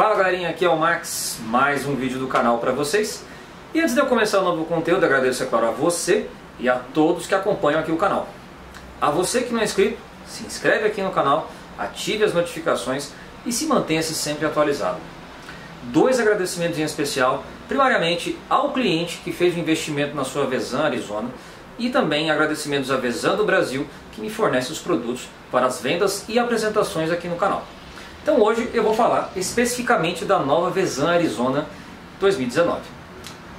Fala galerinha, aqui é o Max, mais um vídeo do canal para vocês. E antes de eu começar o novo conteúdo, agradeço, é claro, a você e a todos que acompanham aqui o canal. A você que não é inscrito, se inscreve aqui no canal, ative as notificações e se mantenha-se sempre atualizado. Dois agradecimentos em especial, primariamente ao cliente que fez o investimento na sua Vezan Arizona e também agradecimentos à Vezan do Brasil que me fornece os produtos para as vendas e apresentações aqui no canal. Então hoje eu vou falar especificamente da nova Vezan Arizona 2019.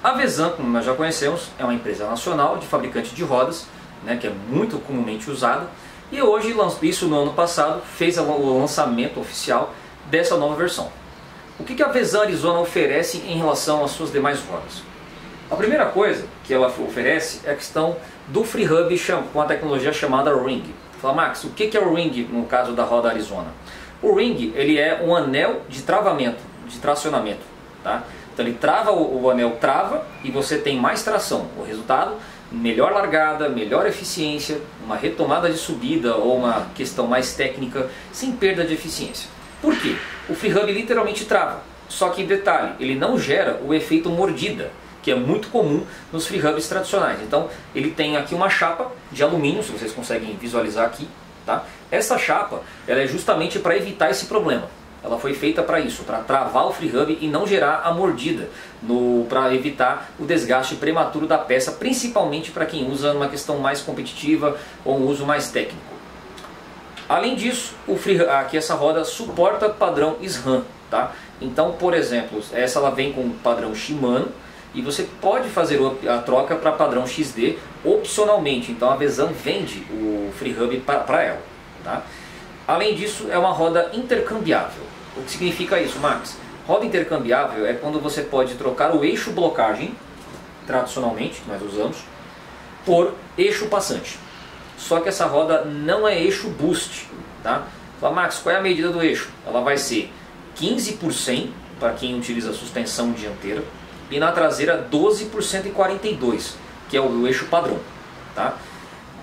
A Vezan, como nós já conhecemos, é uma empresa nacional de fabricante de rodas, né, que é muito comumente usada, e hoje, isso no ano passado, fez o lançamento oficial dessa nova versão. O que a Vezan Arizona oferece em relação às suas demais rodas? A primeira coisa que ela oferece é a questão do Free Hub com a tecnologia chamada Ring. Fala, Max, o que é o Ring no caso da roda Arizona? O ring ele é um anel de travamento, de tracionamento. Tá? Então ele trava, o, o anel trava e você tem mais tração. O resultado, melhor largada, melhor eficiência, uma retomada de subida ou uma questão mais técnica sem perda de eficiência. Por quê? O free hub literalmente trava. Só que detalhe, ele não gera o efeito mordida, que é muito comum nos free hubs tradicionais. Então ele tem aqui uma chapa de alumínio, se vocês conseguem visualizar aqui, Tá? Essa chapa ela é justamente para evitar esse problema. Ela foi feita para isso, para travar o free hub e não gerar a mordida, para evitar o desgaste prematuro da peça, principalmente para quem usa numa questão mais competitiva ou um uso mais técnico. Além disso, o free, aqui essa roda suporta padrão SRAM. Tá? Então, por exemplo, essa ela vem com padrão Shimano, e você pode fazer a troca para padrão XD opcionalmente. Então a Vezan vende o Free Hub para ela. Tá? Além disso, é uma roda intercambiável. O que significa isso, Max? Roda intercambiável é quando você pode trocar o eixo blocagem, tradicionalmente, que nós usamos, por eixo passante. Só que essa roda não é eixo boost. Tá? Fala, Max, qual é a medida do eixo? Ela vai ser 15 por 100 para quem utiliza suspensão dianteira e na traseira 12 por 142, que é o eixo padrão. Tá?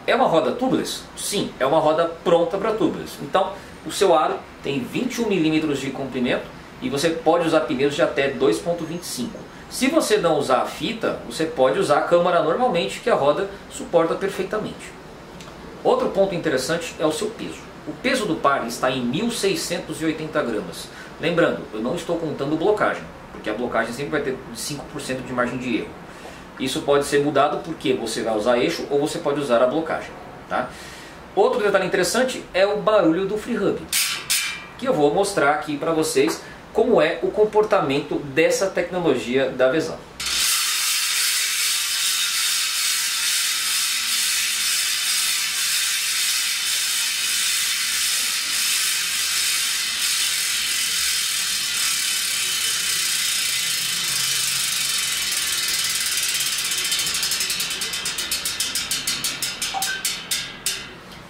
É uma roda tubeless? Sim, é uma roda pronta para tubeless. Então, o seu aro tem 21 milímetros de comprimento e você pode usar pneus de até 2.25. Se você não usar a fita, você pode usar a câmara normalmente, que a roda suporta perfeitamente. Outro ponto interessante é o seu peso. O peso do par está em 1.680 gramas. Lembrando, eu não estou contando blocagem porque a blocagem sempre vai ter 5% de margem de erro. Isso pode ser mudado porque você vai usar eixo ou você pode usar a blocagem. Tá? Outro detalhe interessante é o barulho do free hub, que eu vou mostrar aqui para vocês como é o comportamento dessa tecnologia da Vezan.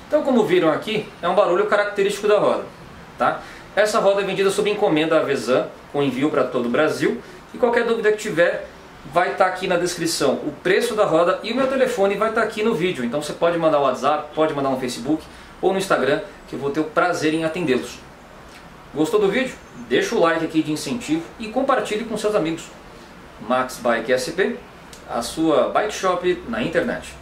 Então, como viram aqui, é um barulho característico da roda. Tá? Essa roda é vendida sob encomenda Vezan, com envio para todo o Brasil. E qualquer dúvida que tiver, vai estar tá aqui na descrição o preço da roda e o meu telefone vai estar tá aqui no vídeo. Então você pode mandar o WhatsApp, pode mandar no Facebook ou no Instagram, que eu vou ter o prazer em atendê-los. Gostou do vídeo? Deixa o like aqui de incentivo e compartilhe com seus amigos. Max Bike SP, a sua bike shop na internet.